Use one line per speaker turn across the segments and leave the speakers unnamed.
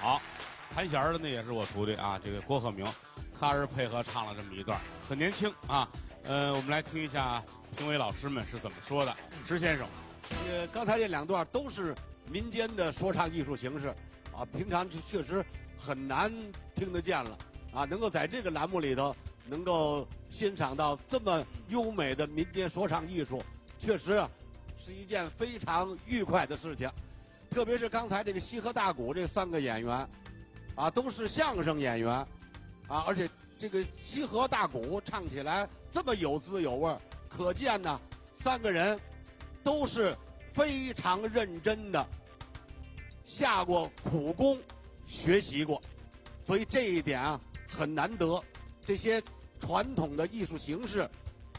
好，弹弦儿的那也是我徒弟啊，这个郭鹤鸣，仨人配合唱了这么一段，很年轻啊。呃，我们来听一下评委老师们是怎么说的。石先生，
呃，刚才这两段都是民间的说唱艺术形式，啊，平常确确实很难听得见了，啊，能够在这个栏目里头能够欣赏到这么优美的民间说唱艺术，确实啊是一件非常愉快的事情。特别是刚才这个西河大鼓这三个演员，啊，都是相声演员，啊，而且这个西河大鼓唱起来这么有滋有味，可见呢，三个人都是非常认真的下过苦功，学习过，所以这一点啊很难得。这些传统的艺术形式，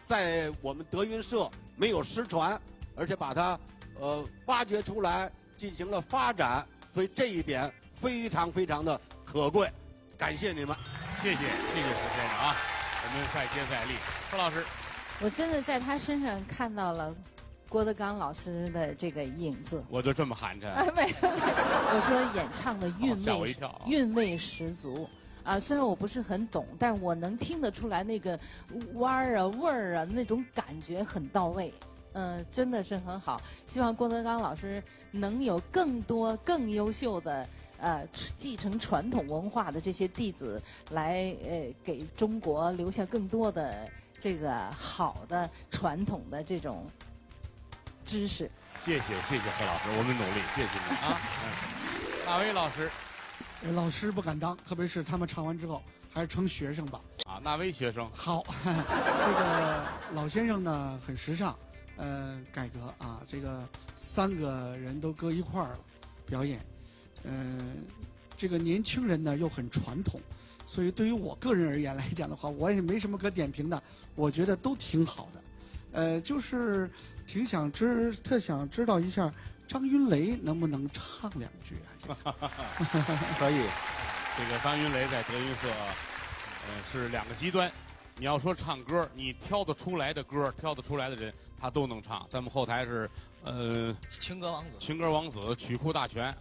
在我们德云社没有失传，而且把它呃挖掘出来，进行了发展，所以这一点非常非常的可贵。感谢你们，
谢谢谢谢石先生啊，我们再接再厉。何老师，
我真的在他身上看到了郭德纲老师的这个影子。
我就这么寒碜。
啊，没有，我说演唱的韵
哦吓我
味
一跳啊
韵味十足。啊，虽然我不是很懂，但是我能听得出来那个弯儿啊、味儿啊，那种感觉很到位。嗯、真的是很好。希望郭德纲老师能有更多更优秀的呃继承传统文化的这些弟子，来呃给中国留下更多的这个好的传统的这种知识。
谢谢谢谢何老师，我们努力，谢谢你啊。嗯，大威老师
呃老师不敢当，特别是他们唱完之后，还是成学生吧。
啊，那威学生
好，这个老先生呢很时尚，呃，改革啊，这个三个人都搁一块儿了表演，嗯、这个年轻人呢又很传统，所以对于我个人而言来讲的话，我也没什么可点评的，我觉得都挺好的，呃，就是挺想知，特想知道一下张云雷能不能唱两句啊？这个
可以。这个张云雷在德云社，呃，是两个极端。你要说唱歌，你挑得出来的歌，挑得出来的人，他都能唱。在我们后台是，呃，
情歌王子，
情歌王子、曲库大全